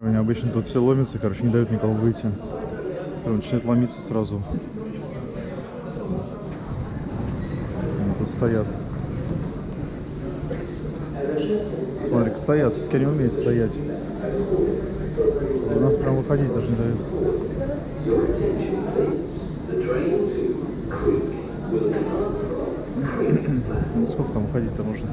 Они обычно тут все ломятся, короче, не дают никому выйти. Прям начинает ломиться сразу. Они тут стоят. Смотри, стоят, все-таки они умеют стоять. У нас прям выходить даже не дают. Ну, сколько там уходить-то нужно?